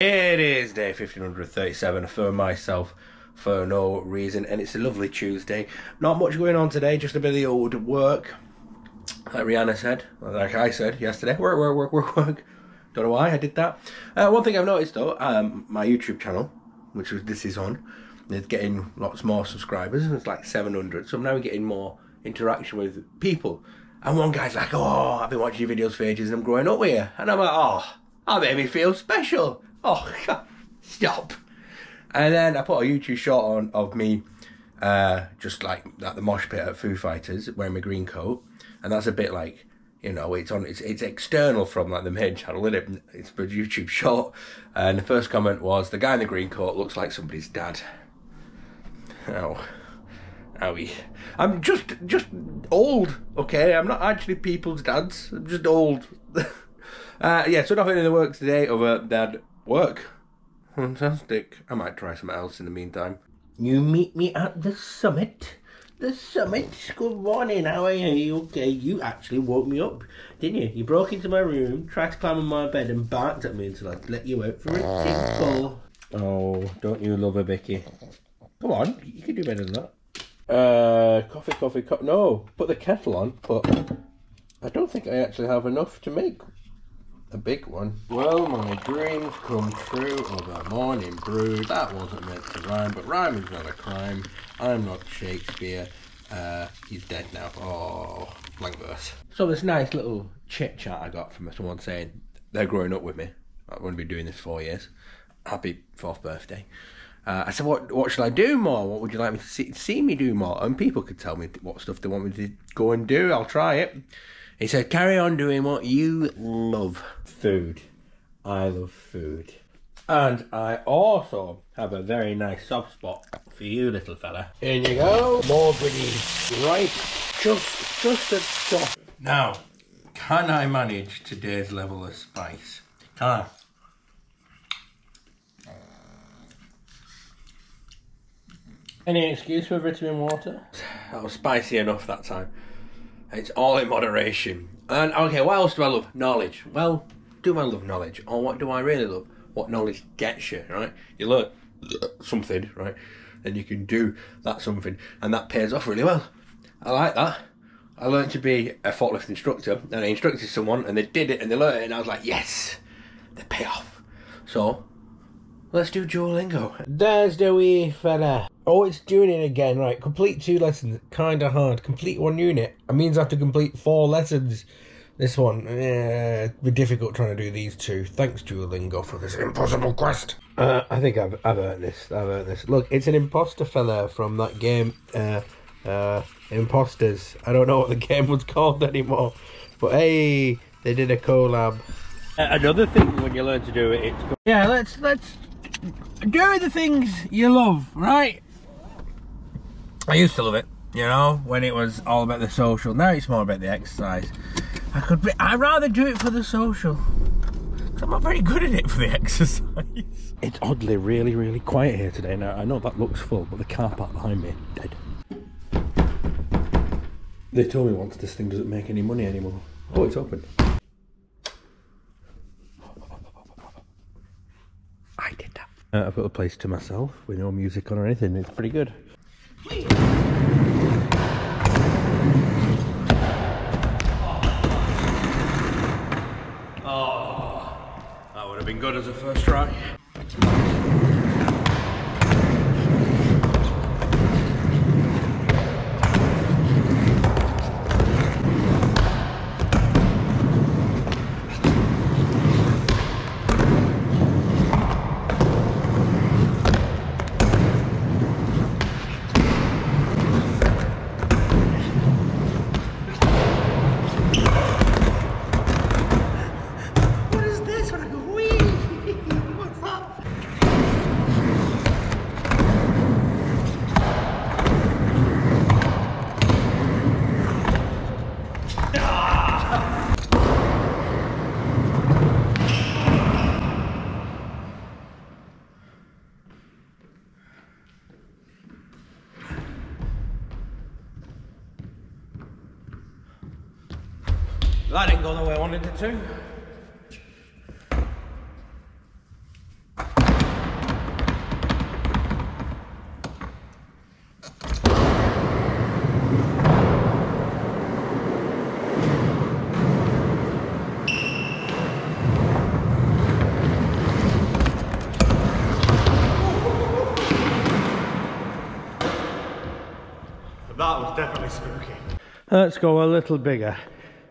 It is day 1537 for myself for no reason, and it's a lovely Tuesday. Not much going on today, just a bit of the old work. Like Rihanna said, like I said yesterday, work, work, work, work, work. Don't know why I did that. Uh, one thing I've noticed though, um, my YouTube channel, which was this is on, is getting lots more subscribers. It's like 700, so I'm now getting more interaction with people. And one guy's like, "Oh, I've been watching your videos for ages, and I'm growing up with you," and I'm like, "Oh, that made me feel special." Oh, God, stop. And then I put a YouTube Short on of me, uh, just like at the mosh pit at Foo Fighters, wearing my green coat. And that's a bit like, you know, it's on, it's, it's external from like the main channel, isn't it? It's a YouTube Short. And the first comment was, the guy in the green coat looks like somebody's dad. Oh. Owie. I'm just, just old, okay? I'm not actually people's dads. I'm just old. uh, yeah, so nothing in the works today other than Work. Fantastic. I might try something else in the meantime. You meet me at the summit. The summit. Good morning. How are you? Okay, you actually woke me up, didn't you? You broke into my room, tried to climb on my bed, and barked at me until I let you out for a tinkle. Oh, don't you love a Bicky? Come on, you can do better than that. Uh, coffee, coffee, coffee. No, put the kettle on, but I don't think I actually have enough to make a big one. Well, my dreams come true of a morning brew. That wasn't meant to rhyme, but rhyming's not a crime. I'm not Shakespeare. Uh, he's dead now. Oh, blank verse. So this nice little chit chat I got from someone saying they're growing up with me. I've only been doing this four years. Happy fourth birthday. Uh, I said, what what should I do more? What would you like me to see, see me do more? And people could tell me what stuff they want me to go and do. I'll try it. He said, carry on doing what you love. Food. I love food. And I also have a very nice soft spot for you, little fella. In you go. More goodies. Right. Just, just a stop. Now, can I manage today's level of spice? Can I? Any excuse for vitamin water? That was spicy enough that time. It's all in moderation. And okay, what else do I love? Knowledge. Well, do I love knowledge? Or what do I really love? What knowledge gets you, right? You learn something, right? Then you can do that something, and that pays off really well. I like that. I learned to be a forklift instructor, and I instructed someone, and they did it, and they learned it, and I was like, yes, they pay off. So, let's do Duolingo. There's the wee fella. Oh, it's doing it again, right? Complete two lessons, kinda hard. Complete one unit. It means I have to complete four lessons. This one, eh, be difficult trying to do these two. Thanks, Duolingo, for this impossible quest. Uh, I think I've, I've earned this. I've earned this. Look, it's an imposter fella from that game, uh, uh, Imposters. I don't know what the game was called anymore. But hey, they did a collab. Uh, another thing when you learn to do it, it's... Yeah, let's, let's do the things you love, right? I used to love it, you know, when it was all about the social. Now it's more about the exercise. I could be, I'd rather do it for the social. I'm not very good at it for the exercise. It's oddly really, really quiet here today. Now, I know that looks full, but the car park behind me, dead. They told me once this thing doesn't make any money anymore. Oh, it's open. I did that. Uh, I've got a place to myself with no music on or anything. It's pretty good. Oh, that would have been good as a first try. That didn't go the way I wanted it to. That was definitely spooky. Let's go a little bigger.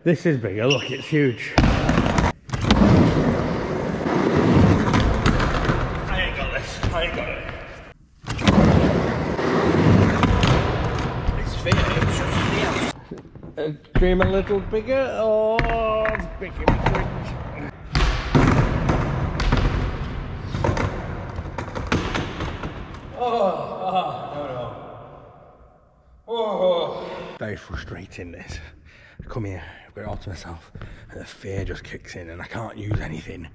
This is bigger, look, it's huge. I ain't got this, I ain't got it. It's fear, it's just fear. Uh, dream a little bigger. Oh, it's making me cringe. Oh, Very frustrating this. Come here, I've got it all to myself, and the fear just kicks in, and I can't use anything.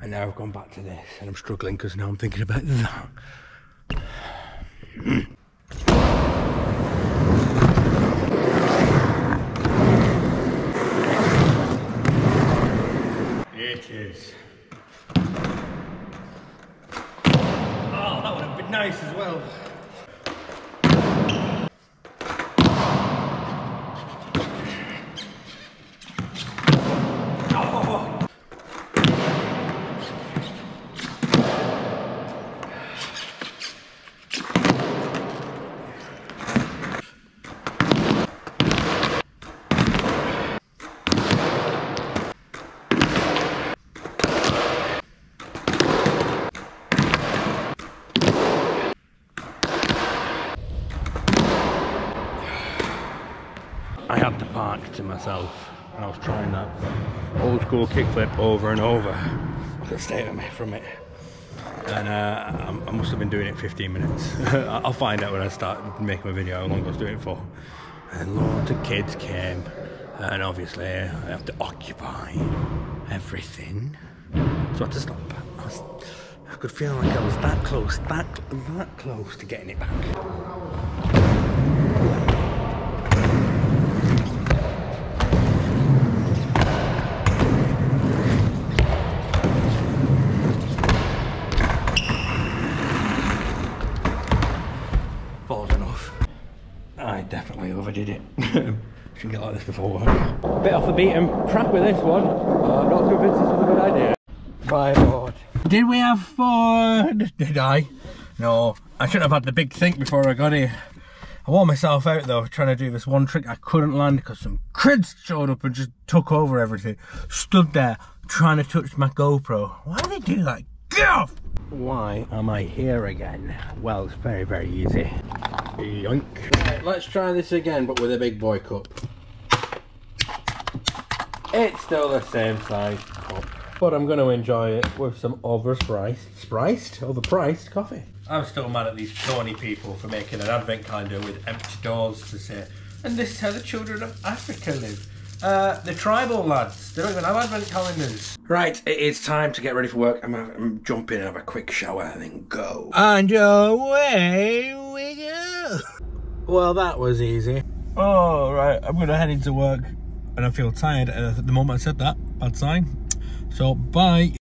And now I've gone back to this, and I'm struggling because now I'm thinking about that. It is. Oh, that would have been nice as well. Oh. I had the park to myself and I was trying that old school kickflip over and over. Look at state from it. And uh, I, I must have been doing it 15 minutes. I'll find out when I start making my video how long I was doing it for. And loads of kids came and obviously I have to occupy everything. So I had to stop. I, was, I could feel like I was that close, that, that close to getting it back. Shouldn't get like this before work. Bit off the beaten track with this one. Uh, not convinced this was a good idea. My lord. Did we have fun? Did I? No. I shouldn't have had the big think before I got here. I wore myself out though, trying to do this one trick I couldn't land because some creds showed up and just took over everything. Stood there trying to touch my GoPro. Why do they do that? Get off! Why am I here again? Well, it's very, very easy. Yoink. Right, let's try this again, but with a big boy cup. It's still the same size cup, but I'm going to enjoy it with some overpriced, spiced, overpriced coffee. I'm still mad at these Tony people for making an advent calendar with empty doors to say, and this is how the children of Africa live. Uh, the tribal lads, they don't even have advent calendars. Right, it is time to get ready for work. I'm, I'm jumping, have a quick shower, and then go. And away we go. Well, that was easy. Oh, right, I'm going to head into work, and I feel tired. Uh, the moment I said that, bad sign. So, bye.